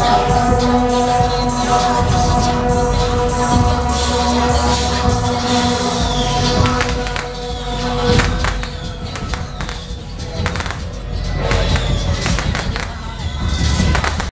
Yes,